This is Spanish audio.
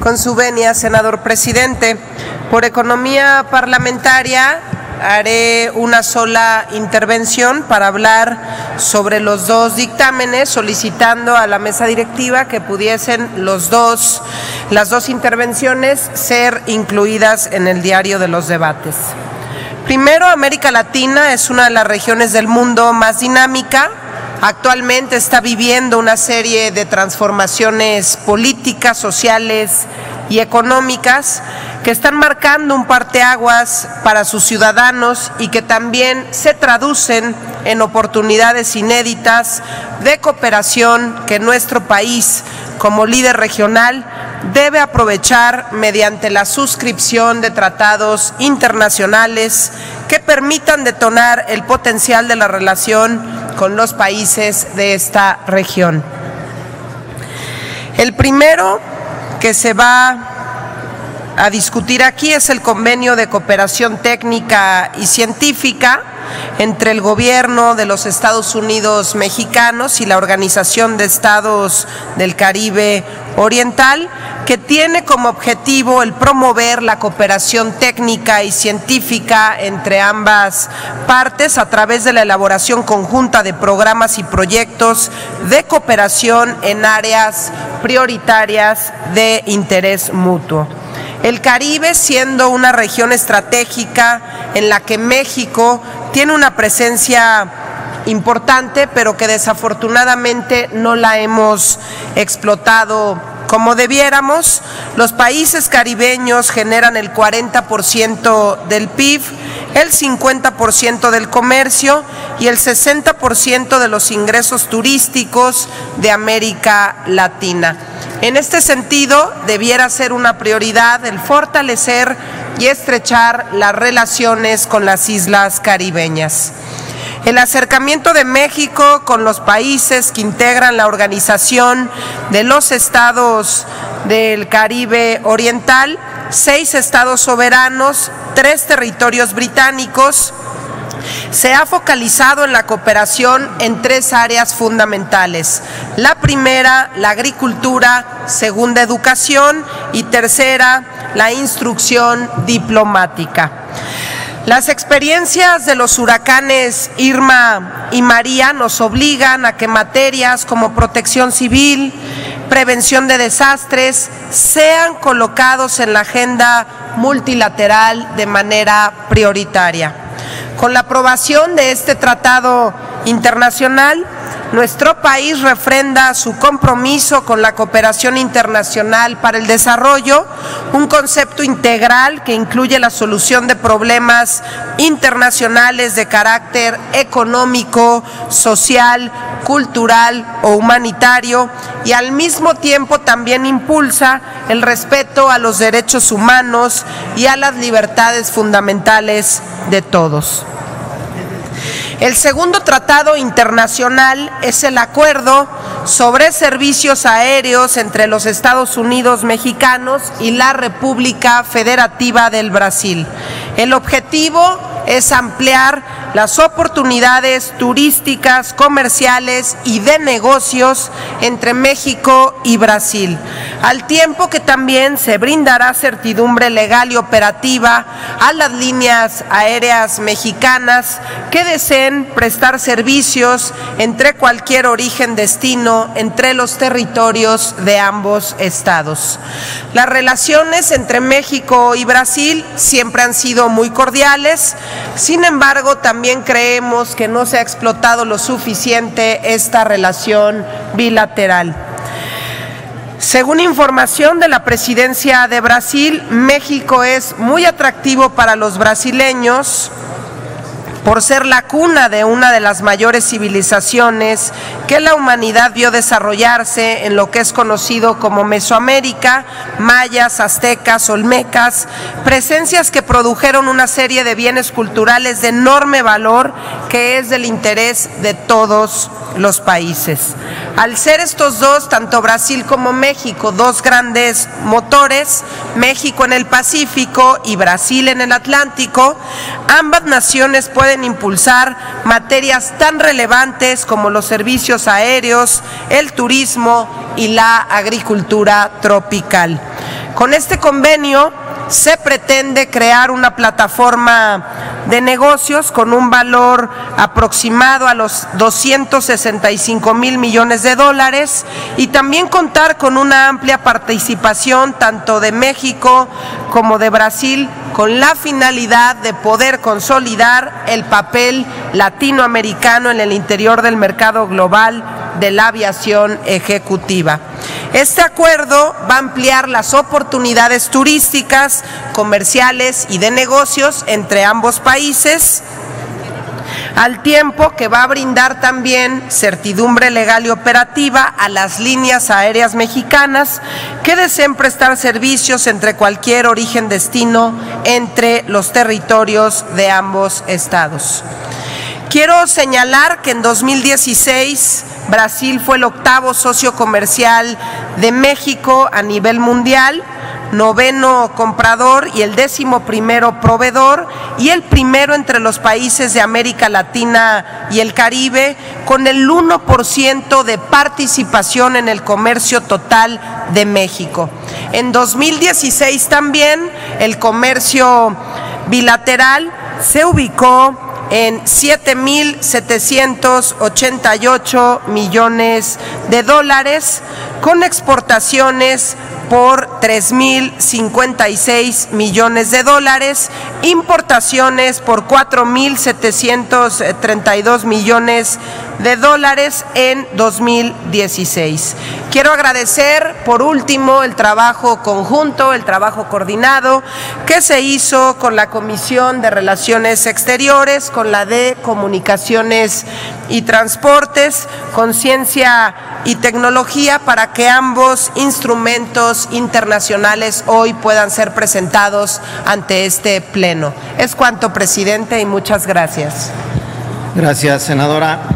Con su venia, senador presidente, por economía parlamentaria haré una sola intervención para hablar sobre los dos dictámenes, solicitando a la mesa directiva que pudiesen los dos, las dos intervenciones ser incluidas en el diario de los debates. Primero, América Latina es una de las regiones del mundo más dinámica. Actualmente está viviendo una serie de transformaciones políticas, sociales y económicas que están marcando un parteaguas para sus ciudadanos y que también se traducen en oportunidades inéditas de cooperación que nuestro país, como líder regional, debe aprovechar mediante la suscripción de tratados internacionales que permitan detonar el potencial de la relación con los países de esta región. El primero que se va a discutir aquí es el convenio de cooperación técnica y científica entre el gobierno de los Estados Unidos mexicanos y la Organización de Estados del Caribe Oriental, que tiene como objetivo el promover la cooperación técnica y científica entre ambas partes a través de la elaboración conjunta de programas y proyectos de cooperación en áreas prioritarias de interés mutuo. El Caribe siendo una región estratégica en la que México tiene una presencia importante, pero que desafortunadamente no la hemos explotado como debiéramos. Los países caribeños generan el 40% del PIB, el 50% del comercio y el 60% de los ingresos turísticos de América Latina. En este sentido, debiera ser una prioridad el fortalecer y estrechar las relaciones con las islas caribeñas. El acercamiento de México con los países que integran la Organización de los Estados del Caribe Oriental, seis estados soberanos, tres territorios británicos, se ha focalizado en la cooperación en tres áreas fundamentales. La primera, la agricultura, segunda, educación y tercera, la instrucción diplomática. Las experiencias de los huracanes Irma y María nos obligan a que materias como protección civil, prevención de desastres, sean colocados en la agenda multilateral de manera prioritaria. Con la aprobación de este tratado internacional, nuestro país refrenda su compromiso con la cooperación internacional para el desarrollo, un concepto integral que incluye la solución de problemas internacionales de carácter económico, social, cultural o humanitario y al mismo tiempo también impulsa el respeto a los derechos humanos y a las libertades fundamentales de todos. El segundo tratado internacional es el acuerdo sobre servicios aéreos entre los Estados Unidos mexicanos y la República Federativa del Brasil. El objetivo es ampliar las oportunidades turísticas, comerciales y de negocios entre México y Brasil, al tiempo que también se brindará certidumbre legal y operativa a las líneas aéreas mexicanas que deseen prestar servicios entre cualquier origen-destino entre los territorios de ambos estados. Las relaciones entre México y Brasil siempre han sido muy cordiales, sin embargo, también creemos que no se ha explotado lo suficiente esta relación bilateral. Según información de la presidencia de Brasil, México es muy atractivo para los brasileños por ser la cuna de una de las mayores civilizaciones que la humanidad vio desarrollarse en lo que es conocido como Mesoamérica, mayas, aztecas, olmecas, presencias que produjeron una serie de bienes culturales de enorme valor que es del interés de todos los países. Al ser estos dos, tanto Brasil como México, dos grandes motores, México en el Pacífico y Brasil en el Atlántico, ambas naciones pueden impulsar materias tan relevantes como los servicios aéreos, el turismo y la agricultura tropical. Con este convenio se pretende crear una plataforma de negocios con un valor aproximado a los 265 mil millones de dólares y también contar con una amplia participación tanto de México como de Brasil con la finalidad de poder consolidar el papel latinoamericano en el interior del mercado global de la aviación ejecutiva. Este acuerdo va a ampliar las oportunidades turísticas, comerciales y de negocios entre ambos países al tiempo que va a brindar también certidumbre legal y operativa a las líneas aéreas mexicanas que deseen prestar servicios entre cualquier origen destino entre los territorios de ambos estados. Quiero señalar que en 2016 Brasil fue el octavo socio comercial de México a nivel mundial, noveno comprador y el décimo primero proveedor y el primero entre los países de América Latina y el Caribe con el 1% de participación en el comercio total de México. En 2016 también el comercio bilateral se ubicó en 7.788 millones de dólares, con exportaciones por 3.056 millones de dólares, importaciones por 4.732 millones de dólares en 2016. Quiero agradecer por último el trabajo conjunto, el trabajo coordinado que se hizo con la Comisión de Relaciones Exteriores, con la de Comunicaciones y Transportes, con Ciencia y Tecnología para que ambos instrumentos internacionales hoy puedan ser presentados ante este Pleno. Es cuanto, presidente, y muchas gracias. Gracias, senadora.